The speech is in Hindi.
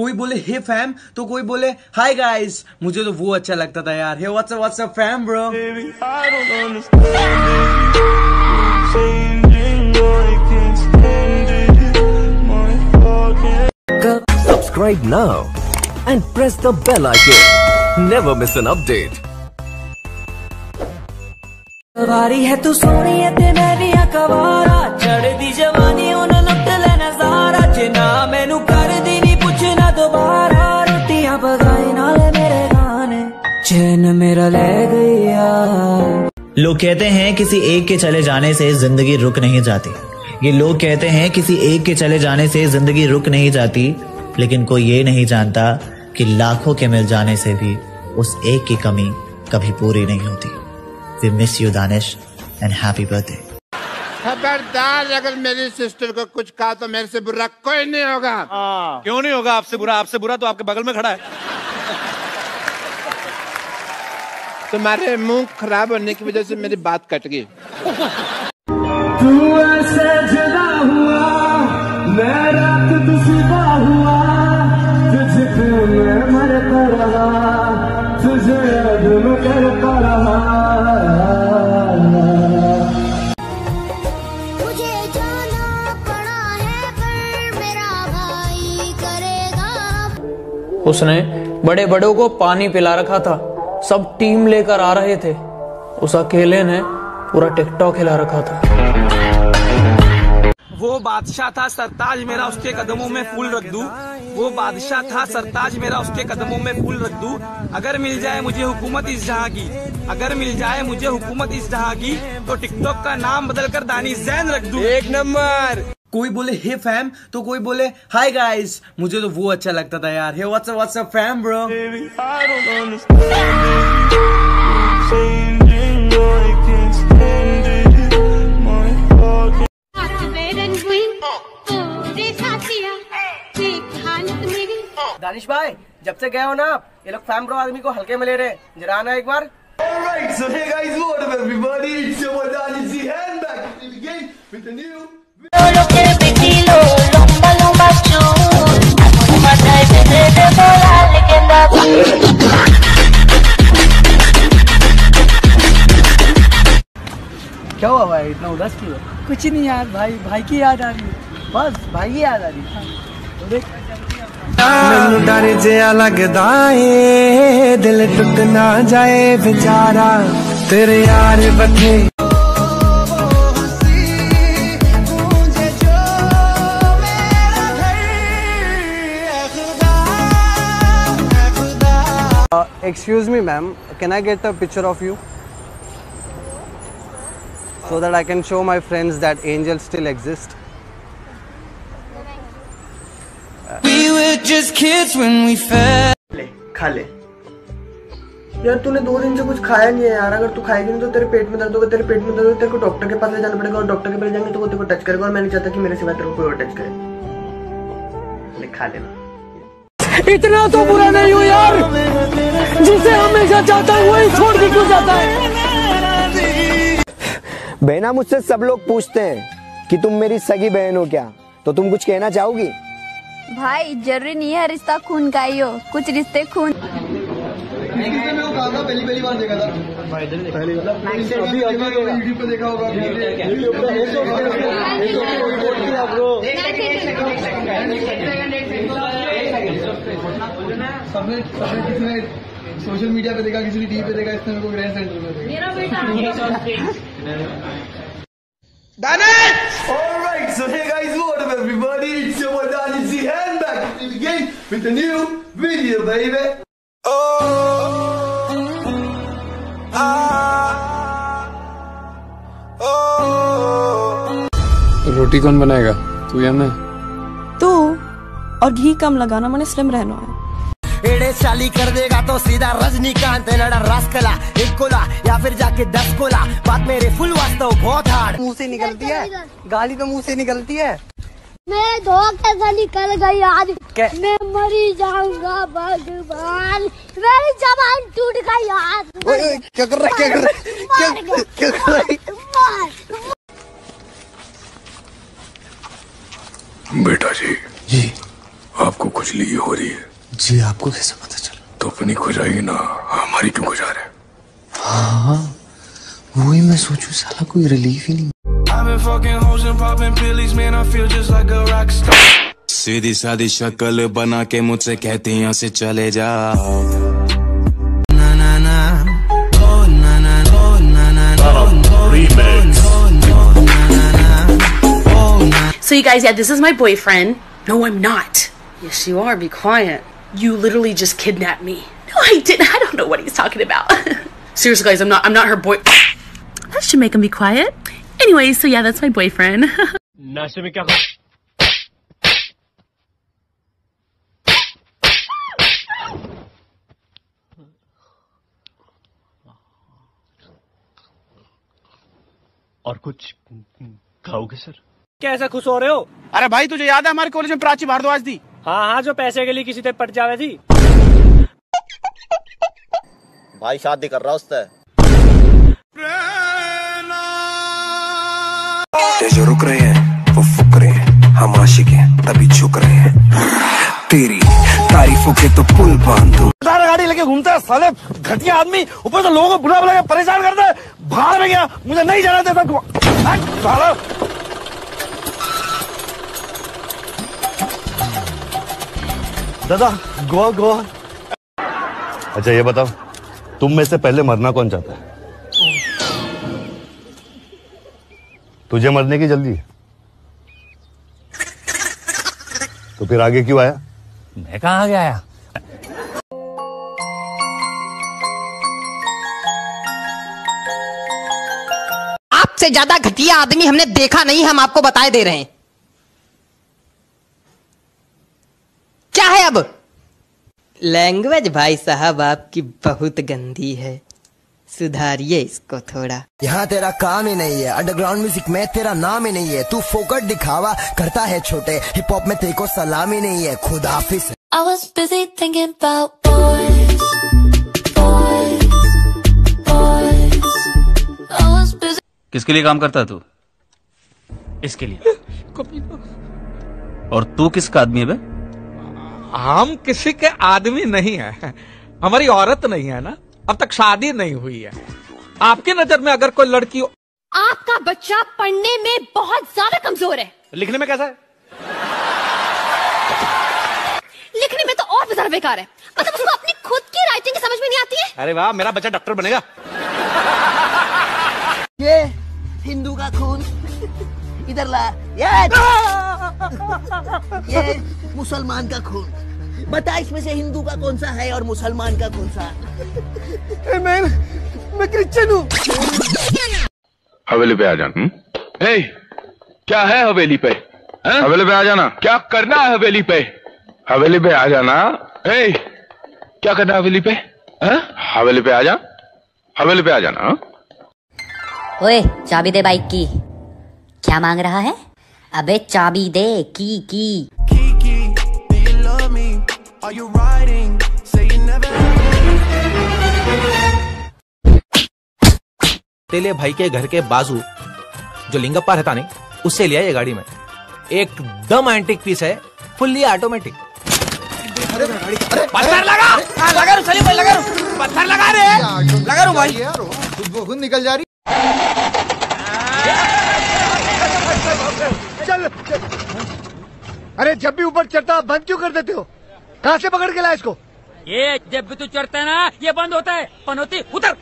कोई बोले हे फैम तो कोई बोले हाय गाइस मुझे तो वो अच्छा लगता था यार hey what's up what's up fam bro Baby, I don't understand it. Changing, I can't stand it. My heart can't. Subscribe now and press the bell icon. Never miss an update. ਵਾਰੀ ਹੈ ਤੂੰ ਸੋਹਣੀ ਐ ਤੇ ਮੈਂ ਵੀ ਆ ਕਵਾਰਾ ਚੜਦੀ ਜਵਾਨੀ चैन मेरा ले गया। लोग कहते हैं किसी एक के चले जाने से ज़िंदगी रुक नहीं जाती। ये लोग कहते हैं किसी एक के चले जाने से ज़िंदगी रुक नहीं जाती लेकिन कोई ये नहीं जानता कि लाखों के मिल जाने से भी उस एक की कमी कभी पूरी नहीं होती। We miss you Danish and happy birthday खबरदार अगर मेरी सिस्टर को कुछ कहा तो मेरे से बुरा कोई नहीं होगा। हाँ। क्यों नहीं होगा? आपसे बुरा आपसे बुरा तो आपके बगल में खड़ा है। तुम्हारे मुँह खराब होने की वजह से मेरी बात कट गई। तू ऐसे जुदा हुआ मैं रात दुश्मन हुआ तुझको मैं मरता रहा तुझे मैं करता रहा। उसने बड़े बड़ों को पानी पिला रखा था। सब टीम लेकर आ रहे थे। उस अकेले ने पूरा टिकटॉक हिला रखा था। वो बादशाह था सरताज मेरा उसके कदमों में फूल रख दूँ वो बादशाह था सरताज मेरा उसके कदमों में फूल रख दूँ अगर मिल जाए मुझे हुकूमत इस जहाँ की अगर मिल जाए मुझे हुकूमत इस जहाँ की तो टिकटॉक का नाम बदलकर दानी जैन रख दूँ। एक नंबर। कोई बोले हे फैम तो कोई बोले हाय गाइस मुझे तो वो अच्छा लगता था यार। Hey WhatsApp WhatsApp fam bro Danish भाई जब से गए हो ना आप ये लोग फैम ब्रो आदमी को हल्के में ले रहे जरा आना एक बार। Alright, so hey guys, what up everybody? It's your boy Dani and back again with a new. क्या हुआ भाई? इतना उदास क्यों कुछ नहीं यार भाई भाई की याद आ रही है। बस भाई की याद आ रही है। डर जे अलग दाए दिल टूट ना जाए बेचारा तेरे यार बथे excuse me ma'am can I get a picture of you so that I can show my friends that angel still exist खा ले. यार तूने दो दिन से कुछ खाया नहीं है यार। अगर तू खाएगी नहीं तो तेरे पेट में दर्द होगा तेरे पेट में दर्द होगा तेरे को डॉक्टर के पास ले जाना पड़ेगा और डॉक्टर के पास जाएँगे तो वो तेरे को टच करेगा और मैं नहीं चाहता कि मेरे सिवा तेरे को कोई और टच करे। ले खा लेना इतना तो बुरा नहीं हो यार। जिसे हमेशा चाहता हूँ वही छोड़ के क्यों जाता है? बहना मुझसे सब लोग पूछते हैं कि तुम मेरी सगी बहन हो क्या? तो तुम कुछ कहना चाहोगी? भाई ज़रूरी नहीं है रिश्ता खून का ही हो। कुछ रिश्ते खून पहली पहली बार देखा था पहली बार अभी अभी यूट्यूब पे देखा होगा सबने सबने किसी ने सोशल मीडिया पे देखा किसी ने टीवी पे देखा इसने मेरे को ग्रैंड सेंटर में देखा मेरा बेटा Danet! Alright, so hey guys, what up everybody? It's your boy Danny Z and back in the game with a new video, baby. Oh, ah, oh. रोटी कौन बनाएगा तू या मैं तू और घी कम लगाना मैंने स्लिम रहना है। एड़े चाली कर देगा तो सीधा रजनीकांत लड़ा रास्कला एक कोला या फिर जाके दस कोला। बात मेरे फुल वास्तव बहुत हार्ड मुँह से निकलती है। गाली तो मुँह से निकलती है। मैं धोखे से निकल गई आज। मैं मरी जाऊँगा भगवान। मेरी जबान टूट गई आज। क्या कर रहा क्या कर रहा क्या क्या कर रहा बेटा जी इसलिए हो रही है जी आपको कैसे पता चला तो अपनी खुजाएगी ना हमारी क्यों खुजा रहे हाँ वो मैं सोचू साला कोई रिलीफ ही नहीं सीधी सादी शक्ल बना के मुझसे कहती यहाँ से चले जाओ So you guys, yeah, this is my boyfriend. No, I'm not. Yes, you are. Be quiet. You literally just kidnapped me. No, I didn't. I don't know what he's talking about. Seriously, guys, I'm not. I'm not her boy. That should make him be quiet. Anyway, so yeah, that's my boyfriend. नशे में क्या और कुछ खाओगे सर क्या ऐसा खुश हो रहे हो अरे भाई तुझे याद है हमारे कॉलेज में प्राची भारद्वाज थी हाँ हाँ जो पैसे के लिए किसी से पट जावे थी। भाई शादी कर रहा उससे। ये जो रुक रहे हैं वो फुक रहे हैं। हम आशिक हैं तभी झुक रहे हैं। तेरी तारीफों के तो पुल बांधू। सारा गाड़ी लेके घूमता है साले। घटिया आदमी ऊपर से लोगों को बुला बुला के परेशान करता है। बाहर में गया मुझे नहीं जाना देता। साला दादा गोवा गोवा अच्छा ये बताओ तुम में से पहले मरना कौन चाहता है? तुझे मरने की जल्दी है। तो फिर आगे क्यों आया? मैं कहाँ आगे आया आपसे ज़्यादा घटिया आदमी हमने देखा नहीं हम आपको बताए दे रहे हैं। क्या है अब? लैंग्वेज भाई साहब आपकी बहुत गंदी है। सुधारिए इसको थोड़ा। यहाँ तेरा काम ही नहीं है। अंडरग्राउंड म्यूज़िक में तेरा नाम ही नहीं है। तू फोकट दिखावा करता है छोटे। हिप हॉप में तेरे को सलाम ही नहीं है। खुद हाफिज। I was busy thinking about boys, boys, boys. I was busy. किसके लिए काम करता तू? इसके लिए। और तू किसका आदमी है बे? हम किसी के आदमी नहीं है। हमारी औरत नहीं है ना? अब तक शादी नहीं हुई है। आपकी नज़र में अगर कोई लड़की आपका बच्चा पढ़ने में बहुत ज़्यादा कमज़ोर है। लिखने में कैसा है? लिखने में तो और भी ज़्यादा बेकार है। मतलब उसको अपनी खुद की राइटिंग समझ में नहीं आती है? अरे वाह मेरा बच्चा डॉक्टर बनेगा। ये हिंदू का खून। इधर ला। ये ये मुसलमान का खून। बता इसमें से हिंदू का कौन सा है और मुसलमान का कौन सा? मैं मैं क्रिश्चियन हूँ। हवेली पे आ जाना ए, क्या है हवेली पे? हवेली पे आ जाना। क्या करना है हवेली पे? हवेली पे आ जाना। ए, क्या करना है हवेली पे? हैं? हवेली पे आ जा। हवेली पे आ जाना। हाँ? ओए चाबी दे बाइक की। क्या मांग रहा है? अबे चाबी दे की की। Are you riding? Say you never. तेले भाई के घर के बाजू जो लिंगप्पा रहता नहीं उससे लिया ये गाड़ी में। एकदम एंटिक पीस है फुल्ली ऑटोमेटिक पत्थर लगा! हाँ, लगा रू सलीम भाई लगा रू पत्थर लगा रे लगा रू भाई। खुद खुद निकल जा रही। चल। अरे जब भी ऊपर चढ़ता बंद क्यों कर देते हो? कहाँ से पकड़ के लाया इसको? ये जब भी तू चढ़ता है ना, ये बंद होता है। पनौती उतर